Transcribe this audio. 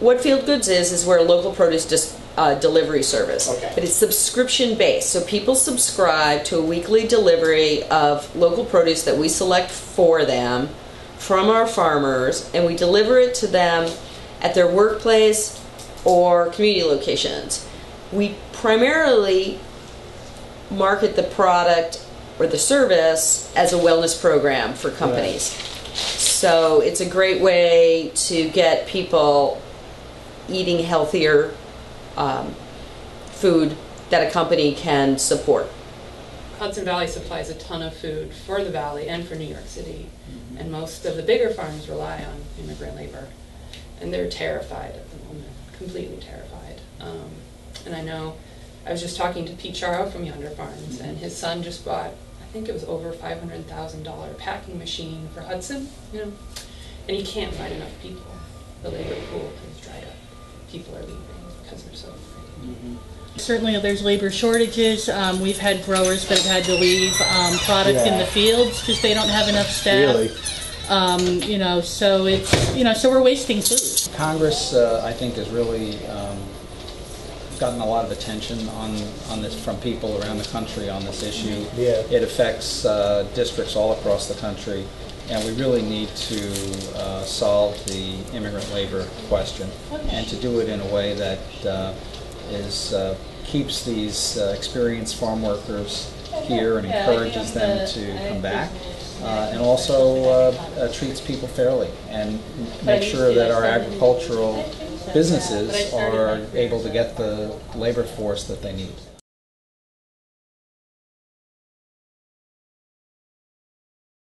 what Field Goods is is we're a local produce dis, uh, delivery service, Okay. but it's subscription based. So people subscribe to a weekly delivery of local produce that we select for them from our farmers, and we deliver it to them at their workplace or community locations. We primarily market the product or the service as a wellness program for companies. So it's a great way to get people eating healthier um, food that a company can support. Hudson Valley supplies a ton of food for the valley and for New York City, and most of the bigger farms rely on immigrant labor, and they're terrified at the moment, completely terrified. Um, and I know, I was just talking to Pete Charo from Yonder Farms, and his son just bought, I think it was over five hundred thousand dollar packing machine for Hudson, you know, and he can't find enough people. The labor pool. People are leaving because they're so afraid. Certainly, there's labor shortages. Um, we've had growers that have had to leave um, product in the fields because they don't have enough staff. Really? Um, you know, so it's you know, so we're wasting food. Congress, uh, I think, has really um, gotten a lot of attention on, on this from people around the country on this issue. Yeah. It affects uh, districts all across the country, and we really need to uh, solve the immigrant labor question, and to do it in a way that uh, is uh, keeps these uh, experienced farm workers here and encourages them to come back, uh, and also uh, treats people fairly, and make sure that our agricultural businesses are able to get the labor force that they need.